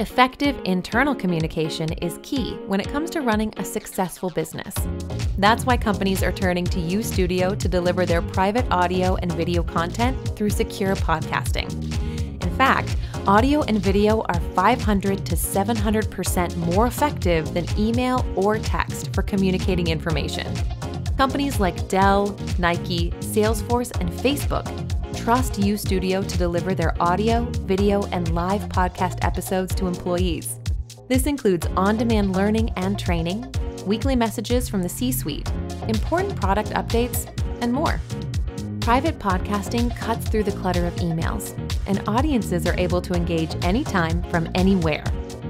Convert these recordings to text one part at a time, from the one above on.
Effective internal communication is key when it comes to running a successful business. That's why companies are turning to uStudio to deliver their private audio and video content through secure podcasting. In fact, audio and video are 500 to 700% more effective than email or text for communicating information. Companies like Dell, Nike, Salesforce, and Facebook trust uStudio to deliver their audio, video, and live podcast episodes to employees. This includes on demand learning and training, weekly messages from the C suite, important product updates, and more. Private podcasting cuts through the clutter of emails, and audiences are able to engage anytime from anywhere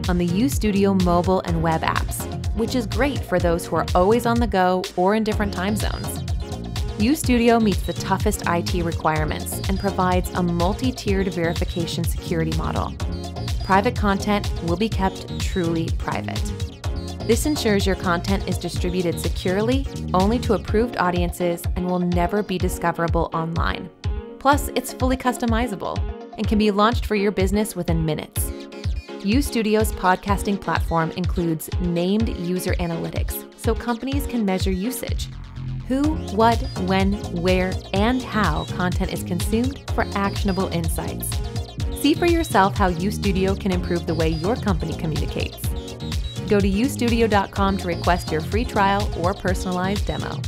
on the uStudio mobile and web apps, which is great for those who are always on the go or in different time zones. uStudio meets the toughest IT requirements and provides a multi tiered verification security model. Private content will be kept truly private. This ensures your content is distributed securely, only to approved audiences, and will never be discoverable online. Plus, it's fully customizable and can be launched for your business within minutes. uStudio's podcasting platform includes named user analytics so companies can measure usage who, what, when, where, and how content is consumed for actionable insights. See for yourself how uStudio can improve the way your company communicates. Go to ustudio.com to request your free trial or personalized demo.